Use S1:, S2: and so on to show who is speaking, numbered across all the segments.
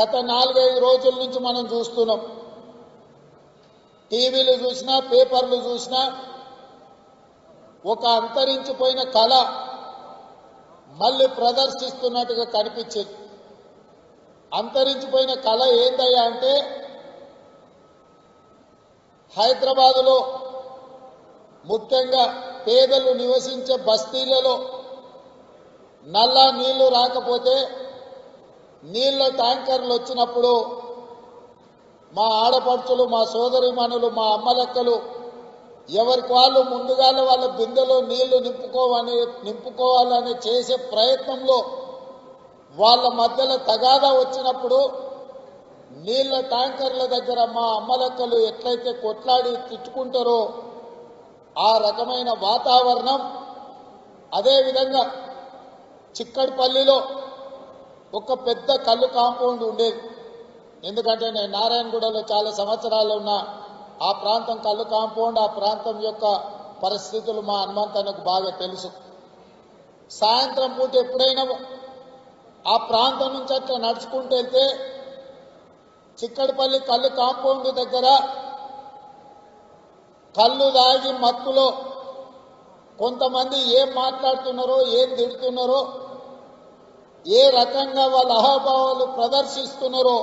S1: గత నాలుగైదు రోజుల నుంచి మనం చూస్తున్నాం. టీవీలు చూసినా పేపర్లు చూసినా ఒక అంతరించిపోయిన కళ మళ్ళీ ప్రదర్శిస్తున్నట్టుగా కనిపించింది. అంతరించిపోయిన కళ ఏందయ్యా అంటే హైదరాబాదులో ముఖ్యంగా పేదలు నివసించే బస్తీలలో నల్లా నీళ్ళు రాకపోతే నీళ్ళ ట్యాంకర్లు వచ్చినప్పుడు మా ఆడపడుచులు మా సోదరిమణులు మా అమ్మలక్కలు ఎవరికి వాళ్ళు ముందుగానే వాళ్ళ బిందెలో నీళ్ళు నింపుకోవాలని నింపుకోవాలని చేసే ప్రయత్నంలో వాళ్ళ మధ్యలో తగాదా వచ్చినప్పుడు నీళ్ళ ట్యాంకర్ల దగ్గర మా అమ్మలక్కలు ఎట్లయితే కొట్లాడి తిట్టుకుంటారో ఆ రకమైన వాతావరణం అదేవిధంగా చిక్కడిపల్లిలో ఒక పెద్ద కళ్ళు కాంపౌండ్ ఉండేది. ఎందుకంటే నేను నారాయణగూడలో చాలా సంవత్సరాలు ఉన్నా ఆ ప్రాంతం కళ్ళు కాంపౌండ్ ఆ ప్రాంతం యొక్క పరిస్థితులు మా హనుమంతనకు బాగా తెలుసు. సాయంత్రం పూట ఎప్పుడైనా ఆ ప్రాంతం నుంచి అట్లా నడుచుకుంటూ వెళ్తే చిక్కడపల్లి కళ్ళు కాంపౌండ్ దగ్గర కళ్ళు దాగి మత్తులో కొంతమంది ఏం మాట్లాడుతున్నారో ఏం తిడుతున్నారో ఏ రకంగా వాళ్ళ అహాభావాలు ప్రదర్శిస్తున్నారో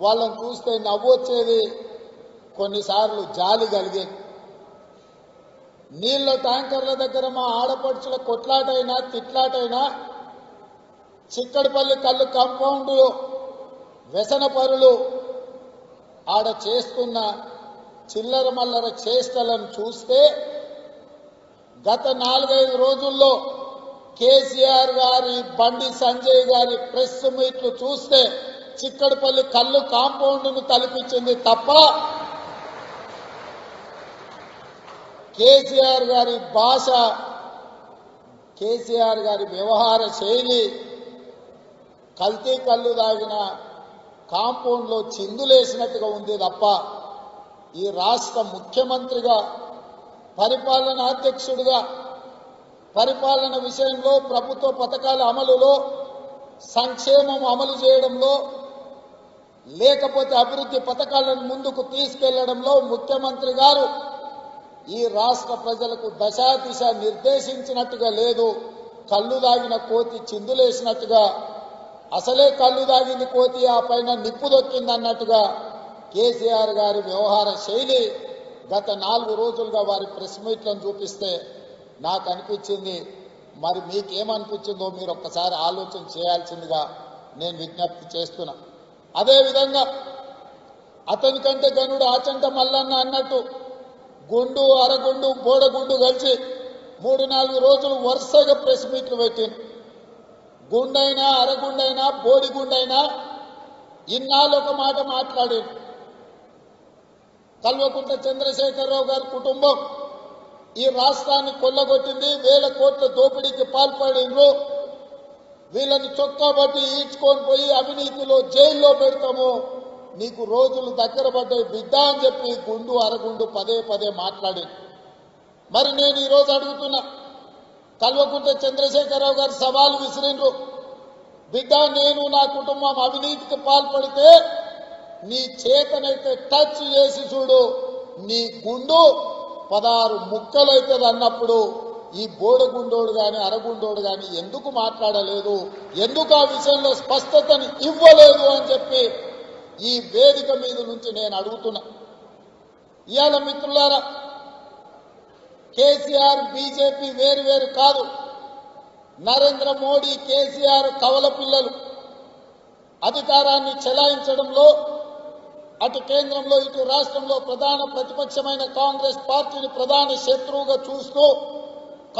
S1: వాళ్ళని చూస్తే నవ్వు వచ్చేది కొన్నిసార్లు జాలి కలిగేది నీళ్ళ ట్యాంకర్ల దగ్గర మా ఆడపడుచుల కొట్లాటైనా తిట్లాటైనా చిక్కడిపల్లి కళ్ళు కంపౌండ్ వ్యసన పరులు ఆడ చేస్తున్న చిల్లర మల్లర చేష్టలను చూస్తే గత నాలుగైదు రోజుల్లో కేసీఆర్ గారి బండి సంజయ్ గారి ప్రెస్ మీట్లు చూస్తే చిక్కడపల్లి కళ్ళు కాంపౌండ్ను తలపించింది తప్ప కేసీఆర్ గారి భాష కేసీఆర్ గారి వ్యవహార శైలి కల్తీ కళ్ళు దాగిన కాంపౌండ్లో చిందులేసినట్టుగా ఉంది తప్ప ఈ రాష్ట్ర ముఖ్యమంత్రిగా పరిపాలనాధ్యక్షుడిగా పరిపాలన విషయంలో ప్రభుత్వ పథకాల అమలులో సంక్షేమం అమలు చేయడంలో లేకపోతే అభివృద్ధి పథకాలను ముందుకు తీసుకెళ్ళడంలో ముఖ్యమంత్రి గారు ఈ రాష్ట్ర ప్రజలకు దశాదిశ నిర్దేశించినట్టుగా లేదు. కళ్ళు దాగిన కోతి చిందులేసినట్టుగా అసలే కళ్ళు దాగింది కోతి ఆ పైన నిప్పు దొక్కింది అన్నట్టుగా కేసీఆర్ గారి వ్యవహార శైలి గత నాలుగు రోజులుగా వారి ప్రెస్ మీట్లను చూపిస్తే నాకు అనిపించింది. మరి మీకేమనిపించిందో మీరు ఒక్కసారి ఆలోచన చేయాల్సిందిగా నేను విజ్ఞప్తి చేస్తున్నా. అదేవిధంగా అతని కంటే గనుడు ఆచంట మల్లన్న అన్నట్టు గుండు అరగుండు బోడగుండు కలిసి మూడు నాలుగు రోజులు వరుసగా ప్రెస్ మీట్లు పెట్టింది గుండైనా అరగుండైనా బోడిగుండైనా ఇన్నాళ్ళు ఒక మాట మాట్లాడింది కల్వకుంట్ల చంద్రశేఖరరావు గారి కుటుంబం ఈ రాష్ట్రాన్ని కొల్లగొట్టింది వేల కోట్ల దోపిడీకి పాల్పడిండ్రు. వీళ్ళని చొక్కా బట్టి ఈడ్చుకొని పోయి అవినీతిలో జైల్లో పెడతాము. నీకు రోజులు దగ్గర పడ్డాయి బిడ్డ అని చెప్పి గుండు అరగుండు పదే పదే మాట్లాడింది. మరి నేను ఈరోజు అడుగుతున్నా కల్వకుంట చంద్రశేఖరరావు గారు సవాలు విసిరిండ్రు. బిడ్డ నేను నా కుటుంబం అవినీతికి పాల్పడితే నీ చేతనైతే టచ్ చేసి చూడు నీ గుండు పదహారు ముక్కలైతుంది అన్నప్పుడు ఈ బోడగుండోడు గాని అరగుండోడు గాని ఎందుకు మాట్లాడలేదు? ఎందుకు ఆ విషయంలో స్పష్టతని ఇవ్వలేదు అని చెప్పి ఈ వేదిక మీద నుంచి నేను అడుగుతున్నా. ఇవాళ మిత్రులారా కేసీఆర్ బీజేపీ వేరు వేరు కాదు. నరేంద్ర మోడీ కేసీఆర్ కవల పిల్లలు. అధికారాన్ని చెలాయించడంలో అటు కేంద్రంలో ఇటు రాష్ట్రంలో ప్రధాన ప్రతిపక్షమైన కాంగ్రెస్ పార్టీని ప్రధాన శత్రువుగా చూస్తూ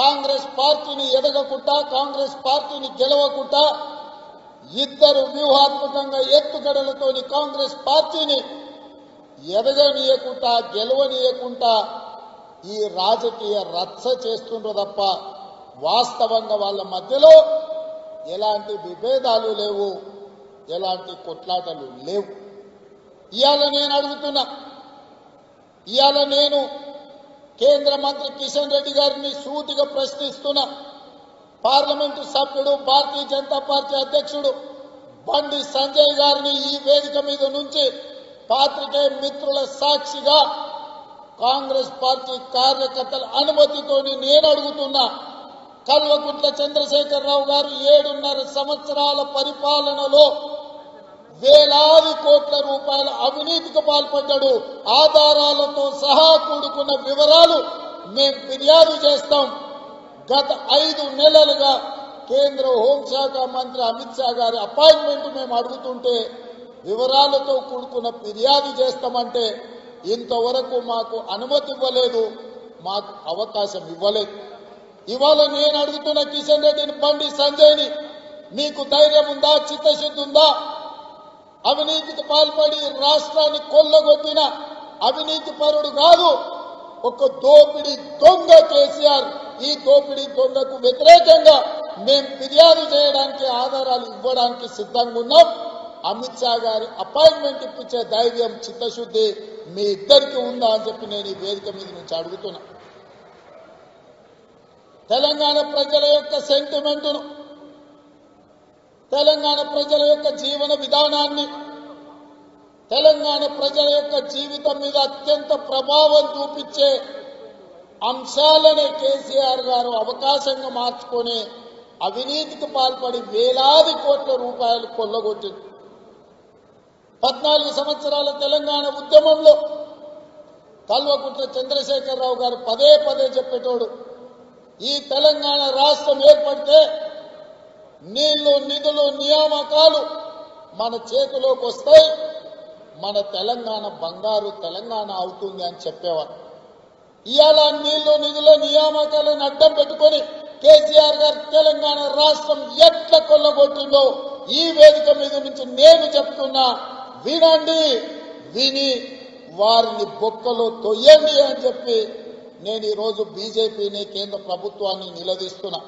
S1: కాంగ్రెస్ పార్టీని ఎదగకుండా కాంగ్రెస్ పార్టీని గెలవకుండా ఇద్దరు వ్యూహాత్మకంగా ఎత్తుగడలతోని కాంగ్రెస్ పార్టీని ఎదగనీయకుండా గెలవనీయకుండా ఈ రాజకీయ రచ్చ చేస్తుండ్రు తప్ప వాస్తవంగా వాళ్ళ మధ్యలో ఎలాంటి విభేదాలు లేవు ఎలాంటి కొట్లాటలు లేవు. ఇవాళ నేను అడుగుతున్నా. ఇవాళ నేను కేంద్ర మంత్రి కిషన్ రెడ్డి గారిని సూటిగా ప్రశ్నిస్తున్నా. పార్లమెంటు సభ్యుడు భారతీయ జనతా పార్టీ అధ్యక్షుడు బండి సంజయ్ గారిని ఈ వేదిక మీద నుంచి పాత్రికేయ మిత్రుల సాక్షిగా కాంగ్రెస్ పార్టీ కార్యకర్తల అనుమతితోని నేను అడుగుతున్నా. కల్వకుంట్ల చంద్రశేఖరరావు గారు ఏడున్నర సంవత్సరాల పరిపాలనలో వేలాది కోట్ల రూపాయల అవినీతికి పాల్పడ్డాడు. ఆధారాలతో సహా కూడుకున్న వివరాలు మేము ఫిర్యాదు చేస్తాం. గత ఐదు నెలలుగా కేంద్ర హోంశాఖ మంత్రి అమిత్ షా గారి అపాయింట్మెంట్ మేము అడుగుతుంటే వివరాలతో కూడుకున్న ఫిర్యాదు చేస్తామంటే ఇంతవరకు మాకు అనుమతి ఇవ్వలేదు. మాకు అవకాశం ఇవ్వలేదు. ఇవాళ నేను అడుగుతున్న కిషన్ రెడ్డిని బండి సంజయ్ని. మీకు ధైర్యం ఉందా? చిత్తశుద్ధి ఉందా? అవినీతికి పాల్పడి రాష్ట్రాన్ని కొల్లగొట్టిన అవినీతి పరుడు కాదు ఒక దోపిడి దొంగ కేసీఆర్. ఈ దోపిడి దొంగకు వ్యతిరేకంగా మేము ఫిర్యాదు చేయడానికి ఆధారాలు ఇవ్వడానికి సిద్ధంగా ఉన్నాం. అమిత్ షా గారి అపాయింట్మెంట్ ఇప్పించే ధైర్యం చిత్తశుద్ధి మీ ఇద్దరికి ఉందా అని చెప్పి నేను ఈ వేదిక మీద నుంచి అడుగుతున్నా. తెలంగాణ ప్రజల యొక్క సెంటిమెంటును తెలంగాణ ప్రజల యొక్క జీవన విధానాన్ని తెలంగాణ ప్రజల యొక్క జీవితం మీద అత్యంత ప్రభావం చూపించే అంశాలనే కేసీఆర్ గారు అవకాశంగా మార్చుకొని అవినీతికి పాల్పడి వేలాది కోట్ల రూపాయలు కొల్లగొట్టింది. పద్నాలుగు సంవత్సరాల తెలంగాణ ఉద్యమంలో కల్వకుంట్ల చంద్రశేఖరరావు గారు పదే పదే చెప్పేటోడు ఈ తెలంగాణ రాష్ట్రం ఏర్పడితే నీళ్ళు నిధులు నియామకాలు మన చేతిలోకి వస్తాయి. మన తెలంగాణ బంగారు తెలంగాణ అవుతుంది అని చెప్పేవారు. ఇవాళ నీళ్ళు నిధుల నియామకాలను అడ్డం పెట్టుకొని కేసీఆర్ గారు తెలంగాణ రాష్ట్రం ఎట్లా కొల్లగొట్టిందో ఈ వేదిక మీద నుంచి నేను చెప్తున్నా వినండి విని వారిని బొక్కలో తొయ్యండి అని చెప్పి నేను ఈరోజు బీజేపీని కేంద్ర ప్రభుత్వాన్ని నిలదీస్తున్నా.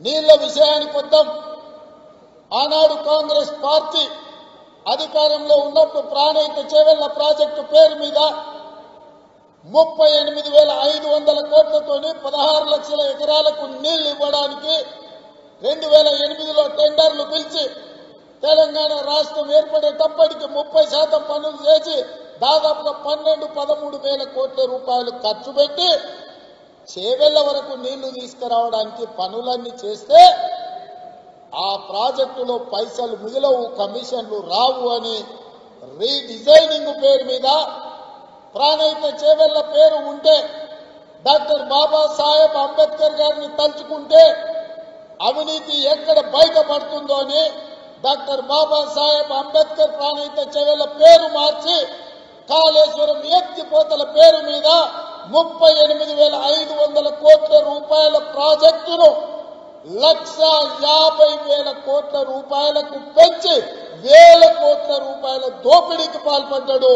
S1: నీళ్ళ విషయానికి వద్దాం. ఆనాడు కాంగ్రెస్ పార్టీ అధికారంలో ఉన్నప్పుడు ప్రాణహిత చేవెళ్ళ ప్రాజెక్టు పేరు మీద ముప్పై ఎనిమిది వేల ఐదు వందల కోట్లతోని పదహారు లక్షల ఎకరాలకు నీళ్ళు ఇవ్వడానికి రెండు వేల ఎనిమిదిలో టెండర్లు పిలిచి తెలంగాణ రాష్ట్రం ఏర్పడేటప్పటికి ముప్పై శాతం పనులు చేసి దాదాపుగా పన్నెండు పదమూడు వేల కోట్ల రూపాయలు ఖర్చు పెట్టి చేవెళ్ళ వరకు నీళ్ళు తీసుకురావడానికి పనులన్నీ చేస్తే ఆ ప్రాజెక్టులో పైసలు మిగిలవు కమిషన్లు రావు అని రీడిజైనింగ్ పేరు మీద ప్రాణహిత చేవెళ్ళ పేరు ఉంటే డాక్టర్ బాబాసాహెబ్ అంబేద్కర్ గారిని తలుచుకుంటే అవినీతి ఎక్కడ బయటపడుతుందో అని డాక్టర్ బాబాసాహెబ్ అంబేద్కర్ ప్రాణయిత చెవెళ్ళ పేరు మార్చి కాళేశ్వరం ఎత్తిపోతల పేరు మీద ముప్పై ఎనిమిది వేల ఐదు వందల కోట్ల రూపాయల ప్రాజెక్టును లక్ష యాభై వేల కోట్ల రూపాయలకు పెంచి వేల కోట్ల రూపాయల దోపిడీకి పాల్పడ్డాడు.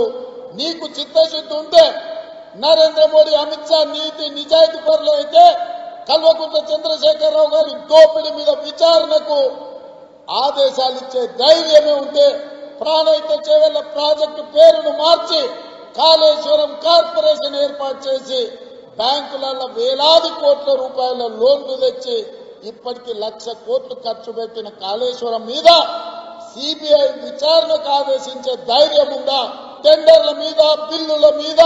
S1: నీకు చిత్తశుద్ధి ఉంటే నరేంద్ర మోడీ అమిత్ షా నీతి నిజాయితీ పనులు అయితే కల్వకుంట్ల చంద్రశేఖరరావు గారి దోపిడీ మీద విచారణకు ఆదేశాలు ఇచ్చే ధైర్యమే ఉంటే ప్రాణహిత చేవెళ్ళ ప్రాజెక్టు పేరును మార్చి కాళేశ్వరం కార్పొరేషన్ ఏర్పాటు చేసి బ్యాంకులలో వేలాది కోట్ల రూపాయల లోన్లు తెచ్చి ఇప్పటికి లక్ష కోట్లు ఖర్చు పెట్టిన కాళేశ్వరం మీద సిబిఐ విచారణకు ఆదేశించే ధైర్యం ఉందా? టెండర్ల మీద బిల్లుల మీద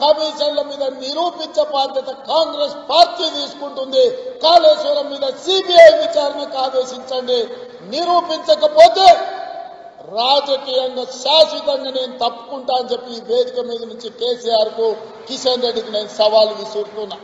S1: కమిషన్ల మీద నిరూపించే బాధ్యత కాంగ్రెస్ పార్టీ తీసుకుంటుంది. కాళేశ్వరం మీద సిబిఐ విచారణకు ఆదేశించండి. నిరూపించకపోతే రాజకీయంగా శాశ్వతంగా నేను తప్పుకుంటా అని చెప్పి ఈ వేదిక మీద నుంచి కేసీఆర్కు కిషన్ రెడ్డికి నేను సవాల్ విసురుతున్నా.